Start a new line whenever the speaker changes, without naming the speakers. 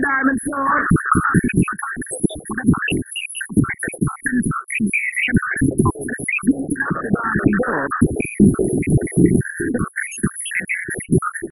Diamond Sword. Thank you.